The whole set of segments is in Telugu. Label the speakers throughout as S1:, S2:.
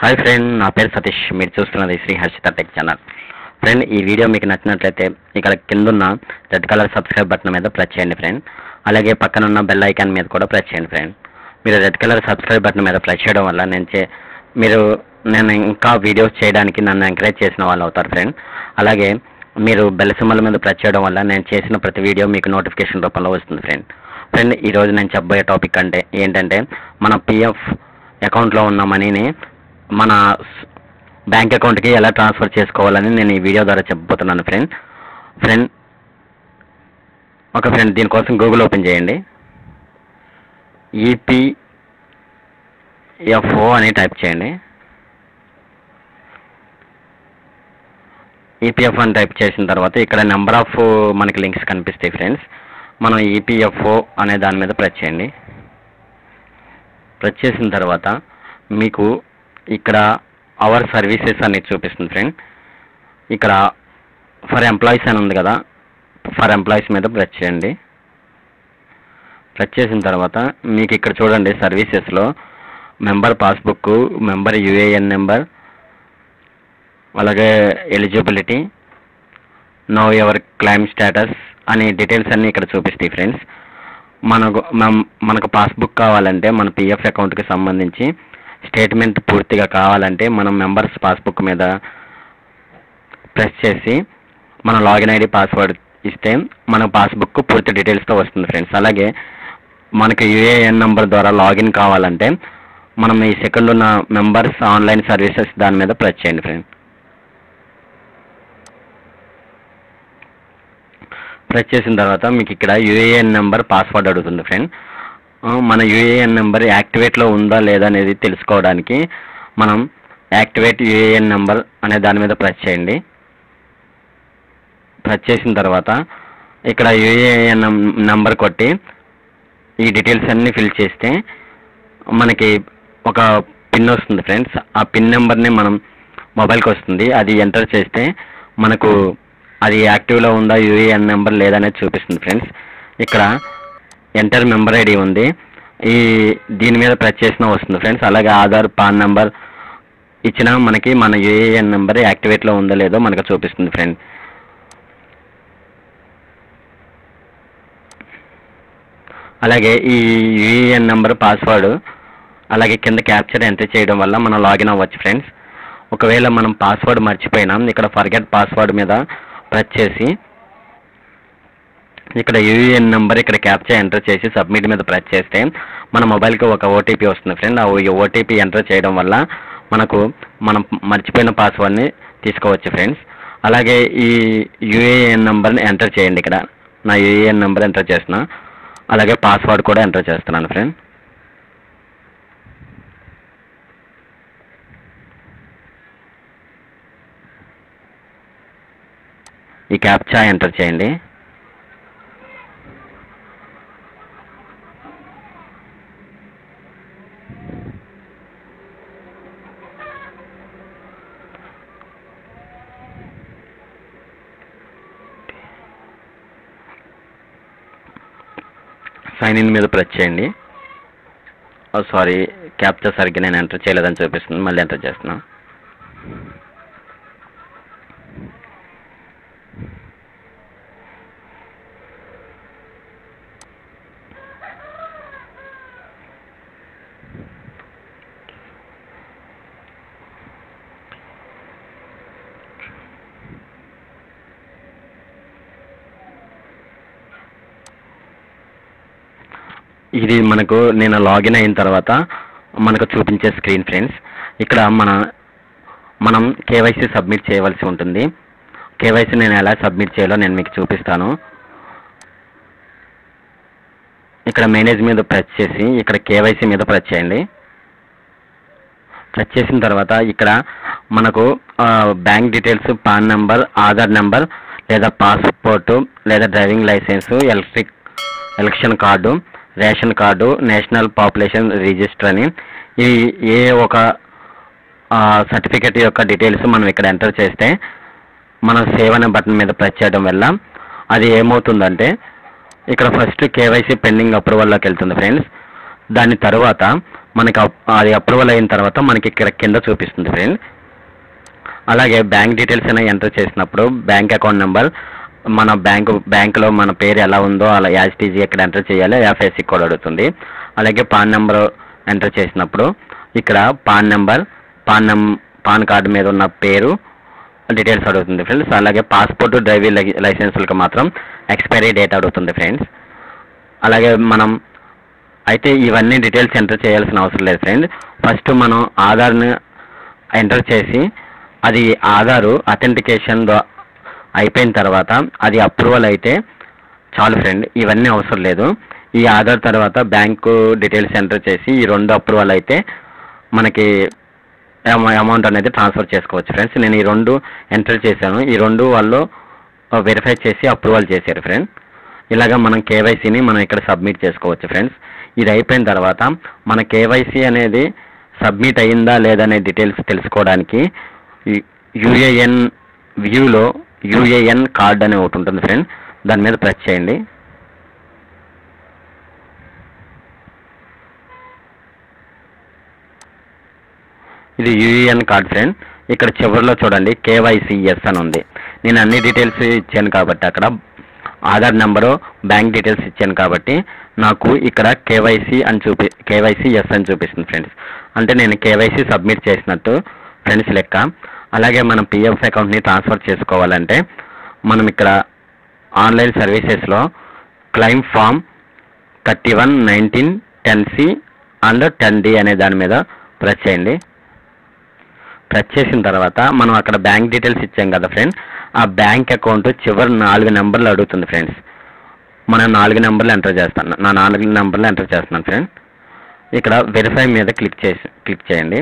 S1: హాయ్ ఫ్రెండ్ నా పేరు సతీష్. మీరు చూస్తున్నది Shri Harshita tech channel friend ఈ వీడియో మీకు నచ్చినట్లయితే ఇక్కడ కిందున్న రెడ్ కలర్ సబ్స్క్రైబ్ బటన్ మీద ప్రెస్ చేయండి ఫ్రెండ్ అలాగే పక్కన ఉన్న బెల్ ఐకాన్ మీద కూడా ప్రెస్ చేయండి ఫ్రెండ్ మీరు రెడ్ కలర్ సబ్స్క్రైబ్ బటన్ మీద ప్రెస్ చేయడం వల్ల నేను చే మీరు నేను ఇంకా వీడియోస్ చేయడానికి నన్ను ఎంకరేజ్ చేసిన వాళ్ళు అవుతారు ఫ్రెండ్ అలాగే మీరు బెల్ సింబల్ మీద ప్రెస్ చేయడం వల్ల నేను చేసిన ప్రతి వీడియో మీకు నోటిఫికేషన్ రూపంలో వస్తుంది ఫ్రెండ్ ఫ్రెండ్ ఈరోజు నేను చెప్పబోయే టాపిక్ అంటే ఏంటంటే మన పిఎఫ్ అకౌంట్లో ఉన్న మనీని మన బ్యాంక్ అకౌంట్కి ఎలా ట్రాన్స్ఫర్ చేసుకోవాలని నేను ఈ వీడియో ద్వారా చెప్పబోతున్నాను ఫ్రెండ్ ఫ్రెండ్ ఒక ఫ్రెండ్ దీనికోసం గూగుల్ ఓపెన్ చేయండి. ఈపీఎఫ్ఓ అని టైప్ చేయండి. ఈపీఎఫ్ అని టైప్ చేసిన తర్వాత ఇక్కడ నెంబర్ ఆఫ్ uh, మనకి లింక్స్ కనిపిస్తాయి ఫ్రెండ్స్ మనం ఈపీఎఫ్ఓ అనే దాని మీద ప్రెస్ చేయండి. ప్రెస్ చేసిన తర్వాత మీకు ఇక్కడ అవర్ సర్వీసెస్ అనేది చూపిస్తుంది ఫ్రెండ్ ఇక్కడ ఫర్ ఎంప్లాయీస్ అని ఉంది కదా ఫర్ ఎంప్లాయీస్ మీద ప్రెస్ చేయండి. ప్రెస్ చేసిన తర్వాత మీకు ఇక్కడ చూడండి సర్వీసెస్లో member passbook member UAN number అలాగే eligibility know your claim status అనే డీటెయిల్స్ అన్నీ ఇక్కడ చూపిస్తాయి ఫ్రెండ్స్ మనకు మనకు పాస్బుక్ కావాలంటే మన పిఎఫ్ అకౌంట్కి సంబంధించి స్టేట్మెంట్ పూర్తిగా కావాలంటే మనం మెంబర్స్ పాస్బుక్ మీద ప్రెస్ చేసి మన లాగిన్ ఐడి పాస్వర్డ్ ఇస్తే మన పాస్బుక్ పూర్తి డీటెయిల్స్తో వస్తుంది ఫ్రెండ్స్. అలాగే మనకి యూఏఎన్ నెంబర్ ద్వారా లాగిన్ కావాలంటే మనం ఈ సెకండ్ ఉన్న మెంబర్స్ ఆన్లైన్ సర్వీసెస్ దాని మీద ప్రెస్ చేయండి ఫ్రెండ్. ప్రెస్ చేసిన తర్వాత మీకు ఇక్కడ యూఏఎన్ నెంబర్ పాస్వర్డ్ అడుగుతుంది ఫ్రెండ్. మన యూఏఎన్ నెంబర్ యాక్టివేట్లో ఉందా లేదా అనేది తెలుసుకోవడానికి మనం యాక్టివేట్ యూఏఎన్ నెంబర్ అనే దాని మీద ప్రెస్ చేయండి. ప్రెస్ చేసిన తర్వాత ఇక్కడ యూఏఎన్ నెంబర్ కొట్టి ఈ డీటెయిల్స్ అన్నీ ఫిల్ చేస్తే మనకి ఒక పిన్ వస్తుంది ఫ్రెండ్స్. ఆ పిన్ నెంబర్ని మనం మొబైల్కి వస్తుంది. అది ఎంటర్ చేస్తే మనకు అది యాక్టివ్లో ఉందా యూఏఎన్ నెంబర్ లేదనేది చూపిస్తుంది ఫ్రెండ్స్. ఇక్కడ ఎంటర్ మెంబర్ ఐడి ఉంది. ఈ దీని మీద ప్రెస్ చేసినా వస్తుంది ఫ్రెండ్స్ అలాగే ఆధార్ పాన్ నెంబర్ ఇచ్చినా మనకి మన యూఏఎన్ నెంబర్ యాక్టివేట్లో ఉందో లేదో మనకు చూపిస్తుంది ఫ్రెండ్ అలాగే ఈ యూఏఎన్ నెంబర్ పాస్వర్డ్ అలాగే కింద క్యాప్చర్ ఎంటర్ చేయడం వల్ల మనం లాగిన్ అవ్వచ్చు ఫ్రెండ్స్ ఒకవేళ మనం పాస్వర్డ్ మర్చిపోయినాం ఇక్కడ ఫర్గెట్ పాస్వర్డ్ మీద ప్రెస్ చేసి ఇక్కడ యూఏఎన్ నెంబర్ ఇక్కడ క్యాప్చర్ ఎంటర్ చేసి సబ్మిట్ మీద ప్రెస్ చేస్తే మన మొబైల్కి ఒక ఓటీపీ వస్తుంది ఫ్రెండ్ ఆ ఓటీపీ ఎంటర్ చేయడం వల్ల మనకు మనం మర్చిపోయిన పాస్వర్డ్ని తీసుకోవచ్చు ఫ్రెండ్స్ అలాగే ఈ యూఏఎన్ నెంబర్ని ఎంటర్ చేయండి ఇక్కడ. నా యూఏఎన్ నెంబర్ ఎంటర్ చేసిన అలాగే పాస్వర్డ్ కూడా ఎంటర్ చేస్తున్నాను ఫ్రెండ్ ఈ క్యాప్చా ఎంటర్ చేయండి. సైన్ ఇన్ మీద ప్రెస్ చేయండి. Oh, సారీ క్యాప్చర్ సరిగ్గా నేను ఎంటర్ చేయలేదని చూపిస్తుంది. మళ్ళీ ఎంటర్ చేస్తున్నాను ఇది మనకు నేను లాగిన్ అయిన తర్వాత మనకు చూపించే స్క్రీన్ ఫ్రెండ్స్. ఇక్కడ మన మనం కేవైసీ సబ్మిట్ చేయవలసి ఉంటుంది. కేవైసీ నేను ఎలా సబ్మిట్ చేయాలో నేను మీకు చూపిస్తాను. ఇక్కడ మేనేజ్ మీద ప్రెస్ చేసి ఇక్కడ కేవైసీ మీద ప్రెస్ చేయండి. ప్రెస్ చేసిన తర్వాత ఇక్కడ మనకు bank details PAN number Aadhaar number లేదా పాస్పోర్టు లేదా driving licence electric election card ration card national population register అని. ఈ ఏ ఒక సర్టిఫికెట్ యొక్క డీటెయిల్స్ మనం ఇక్కడ ఎంటర్ చేస్తే మనం సేవ్ అనే బటన్ మీద ప్రెస్ చేయడం వల్ల అది ఏమవుతుందంటే ఇక్కడ ఫస్ట్ కేవైసీ పెండింగ్ అప్రూవల్లోకి వెళ్తుంది ఫ్రెండ్స్. దాని తర్వాత మనకి అప్- అది అప్రూవల్ అయిన తర్వాత మనకి ఇక్కడ కింద చూపిస్తుంది ఫ్రెండ్ అలాగే బ్యాంక్ డీటెయిల్స్ అనేవి ఎంటర్ చేసినప్పుడు బ్యాంక్ అకౌంట్ నెంబర్ మన బ్యాంకు బ్యాంకులో మన పేరు ఎలా ఉందో అలా యాజ్ టీజీ ఎక్కడ ఎంటర్ చేయాలి ఎఫ్ఎస్సి కోడ్ అడుగుతుంది. అలాగే పాన్ నెంబర్ ఎంటర్ చేసినప్పుడు ఇక్కడ పాన్ నెంబర్ పాన్ నం పాన్ కార్డు మీద ఉన్న పేరు డీటెయిల్స్ అడుగుతుంది ఫ్రెండ్స్ అలాగే పాస్పోర్ట్ డ్రైవింగ్ లైసెన్సులకు మాత్రం ఎక్స్పైరీ డేట్ అడుగుతుంది ఫ్రెండ్స్ అలాగే మనం అయితే ఇవన్నీ డీటెయిల్స్ ఎంటర్ చేయాల్సిన అవసరం లేదు ఫ్రెండ్ ఫస్ట్ మనం ఆధార్ని ఎంటర్ చేసి అది ఆధారు అథెంటికేషన్ అయిపోయిన తర్వాత అది అప్రూవల్ అయితే చాలు ఫ్రెండ్ ఇవన్నీ అవసరం లేదు. ఈ ఆధార్ తర్వాత బ్యాంకు డీటెయిల్స్ ఎంటర్ చేసి ఈ రెండు అప్రూవల్ అయితే మనకి అమౌంట్ అనేది ట్రాన్స్ఫర్ చేసుకోవచ్చు ఫ్రెండ్స్ నేను ఈ రెండు ఎంటర్ చేశాను. ఈ రెండు వాళ్ళు వెరిఫై చేసి అప్రూవల్ చేశారు ఫ్రెండ్ ఇలాగా మనం కేవైసీని మనం ఇక్కడ సబ్మిట్ చేసుకోవచ్చు ఫ్రెండ్స్ ఇది అయిపోయిన తర్వాత మన కేవైసీ అనేది సబ్మిట్ అయిందా లేదా అనే డీటెయిల్స్ తెలుసుకోవడానికి యూఏఎన్ వ్యూలో యూఏఎన్ కార్డ్ అనే ఒకటి ఉంటుంది ఫ్రెండ్. దాని మీద ప్రెస్ చేయండి. ఇది యూఏఎన్ కార్డ్ ఫ్రెండ్. ఇక్కడ చివరిలో చూడండి కేవైసీఎస్ అని ఉంది. నేను అన్ని డీటెయిల్స్ ఇచ్చాను కాబట్టి అక్కడ ఆధార్ నెంబరు బ్యాంక్ డీటెయిల్స్ ఇచ్చాను కాబట్టి నాకు ఇక్కడ కేవైసీ అని చూపి కేవైసీ ఎస్ అని చూపిస్తుంది ఫ్రెండ్స్. అంటే నేను కేవైసీ సబ్మిట్ చేసినట్టు ఫ్రెండ్స్ లెక్క. అలాగే మనం పిఎఫ్ అకౌంట్ని ట్రాన్స్ఫర్ చేసుకోవాలంటే మనం ఇక్కడ ఆన్లైన్ సర్వీసెస్లో claim form thirty one nineteen ten C and ten D అనే దాని మీద ప్రెస్ చేయండి. ప్రెస్ చేసిన తర్వాత మనం అక్కడ బ్యాంక్ డీటెయిల్స్ ఇచ్చాం కదా ఫ్రెండ్ ఆ బ్యాంక్ అకౌంట్ చివరి నాలుగు నెంబర్లు అడుగుతుంది ఫ్రెండ్స్ మనం నాలుగు నెంబర్లు ఎంటర్ చేస్తాను. నా నాలుగు నెంబర్లు ఎంటర్ చేస్తున్నాను ఫ్రెండ్ ఇక్కడ వెరిఫై మీద క్లిక్ చేసి క్లిక్ చేయండి.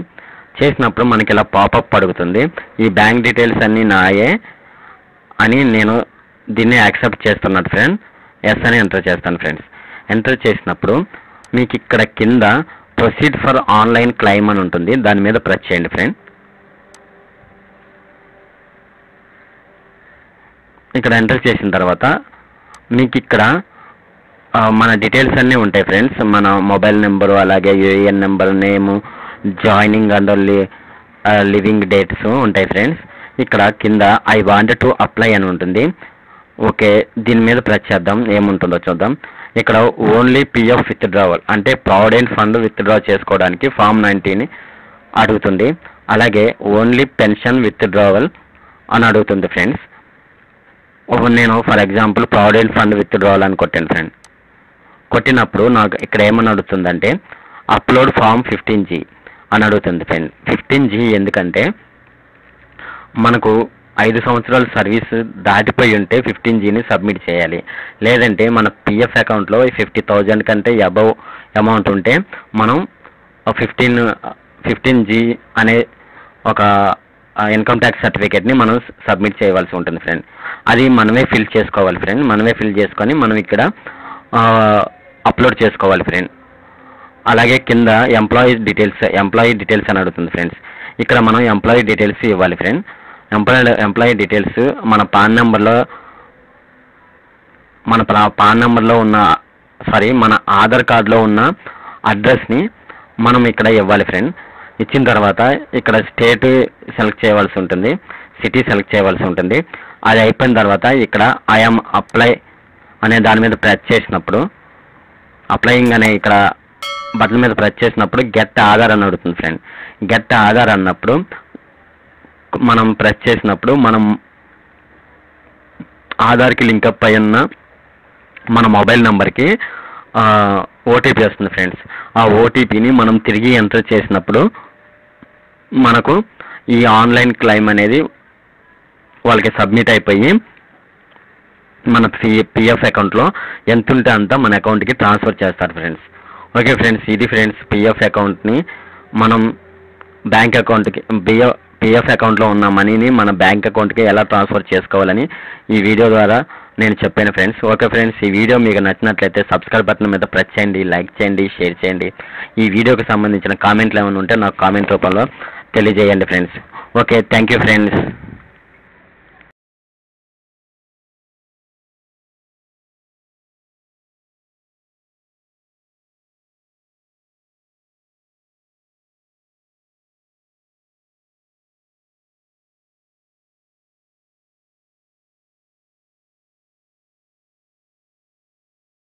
S1: చేసినప్పుడు మనకి ఇలా పాపప్ అడుగుతుంది ఈ బ్యాంక్ డీటెయిల్స్ అన్నీ నాయే అని నేను దీన్ని యాక్సెప్ట్ చేస్తున్నాను ఫ్రెండ్ ఎస్ అని ఎంటర్ చేస్తాను ఫ్రెండ్స్ ఎంటర్ చేసినప్పుడు మీకు ఇక్కడ కింద ప్రొసీడ్ ఫర్ ఆన్లైన్ క్లైమ్ అని ఉంటుంది. దాని మీద ప్రెస్ చేయండి ఫ్రెండ్ ఇక్కడ ఎంటర్ చేసిన తర్వాత మీకు ఇక్కడ మన డీటెయిల్స్ అన్నీ ఉంటాయి ఫ్రెండ్స్ మన మొబైల్ నెంబరు అలాగే UAN number name joining and leaving dates ఉంటాయి ఫ్రెండ్స్ ఇక్కడ కింద ఐ వాంట్ టు అప్లై అని ఉంటుంది. ఓకే దీని మీద ప్రెస్ చేద్దాం. ఏముంటుందో చూద్దాం. ఇక్కడ ఓన్లీ పిఎఫ్ విత్డ్రావల్ అంటే ప్రావిడెంట్ ఫండ్ విత్డ్రా చేసుకోవడానికి ఫామ్ నైన్టీని అడుగుతుంది. అలాగే ఓన్లీ పెన్షన్ విత్డ్రావల్ అని అడుగుతుంది ఫ్రెండ్స్ నేను for example provident fund withdrawal అని కొట్టాను ఫ్రెండ్ కొట్టినప్పుడు నాకు ఇక్కడ ఏమని అడుగుతుందంటే అప్లోడ్ ఫామ్ ఫిఫ్టీన్ జీ అని అడుగుతుంది ఫ్రెండ్ ఫిఫ్టీన్ జీ ఎందుకంటే మనకు ఐదు సంవత్సరాల సర్వీస్ దాటిపోయి ఉంటే ఫిఫ్టీన్ జీని సబ్మిట్ చేయాలి. లేదంటే మన పిఎఫ్ అకౌంట్లో ఫిఫ్టీ థౌజండ్ కంటే అబవ్ అమౌంట్ ఉంటే మనం ఫిఫ్టీన్ ఫిఫ్టీన్ జీ అనే ఒక ఇన్కమ్ ట్యాక్స్ సర్టిఫికేట్ని మనం సబ్మిట్ చేయవలసి ఉంటుంది ఫ్రెండ్ అది మనమే ఫిల్ చేసుకోవాలి ఫ్రెండ్ మనమే ఫిల్ చేసుకొని మనం ఇక్కడ అప్లోడ్ చేసుకోవాలి ఫ్రెండ్ అలాగే కింద ఎంప్లాయీ డీటెయిల్స్ ఎంప్లాయీ డీటెయిల్స్ అని అడుగుతుంది ఫ్రెండ్స్ ఇక్కడ మనం ఎంప్లాయీ డీటెయిల్స్ ఇవ్వాలి ఫ్రెండ్ ఎంప్లాయీ ఎంప్లాయీ డీటెయిల్స్ మన పాన్ నెంబర్లో మన ప్రా- పాన్ నెంబర్లో ఉన్న సారీ మన ఆధార్ కార్డులో ఉన్న అడ్రస్ని మనం ఇక్కడ ఇవ్వాలి ఫ్రెండ్ ఇచ్చిన తర్వాత ఇక్కడ స్టేట్ సెలెక్ట్ చేయవలసి ఉంటుంది సిటీ సెలెక్ట్ చేయవలసి ఉంటుంది. అది అయిపోయిన తర్వాత ఇక్కడ ఐఎమ్ అప్లై అనే దాని మీద ప్రెస్ చేసినప్పుడు అప్లయింగ్ అనే ఇక్కడ బటన్ మీద ప్రెస్ చేసినప్పుడు గెట్ ఆధార్ అని అడుగుతుంది ఫ్రెండ్ గెట్ ఆధార్ అన్నప్పుడు మనం ప్రెస్ చేసినప్పుడు మనం ఆధార్కి లింకప్ అయి ఉన్న మన మొబైల్ నెంబర్కి ఓటీపీ వస్తుంది ఫ్రెండ్స్ ఆ ఓటీపీని మనం తిరిగి ఎంటర్ చేసినప్పుడు మనకు ఈ ఆన్లైన్ క్లైమ్ అనేది వాళ్ళకి సబ్మిట్ అయిపోయి మన పిఎఫ్ అకౌంట్లో ఎంత ఉంటే అంత మన అకౌంట్కి ట్రాన్స్ఫర్ చేస్తారు ఫ్రెండ్స్ ఓకే ఫ్రెండ్స్ ఇది ఫ్రెండ్స్ పిఎఫ్ అకౌంట్ని మనం బ్యాంక్ అకౌంట్కి బిఎఫ్ పిఎఫ్ అకౌంట్లో ఉన్న మనీని మన బ్యాంక్ అకౌంట్కి ఎలా ట్రాన్స్ఫర్ చేసుకోవాలని ఈ వీడియో ద్వారా నేను చెప్పాను ఫ్రెండ్స్ ఓకే ఫ్రెండ్స్ ఈ వీడియో మీకు నచ్చినట్లయితే సబ్స్క్రైబ్ బటన్ మీద ప్రెస్ చేయండి లైక్ చేయండి షేర్ చేయండి. ఈ వీడియోకి సంబంధించిన కామెంట్లు ఏమైనా ఉంటే నాకు కామెంట్ రూపంలో తెలియజేయండి friends okay thank you friends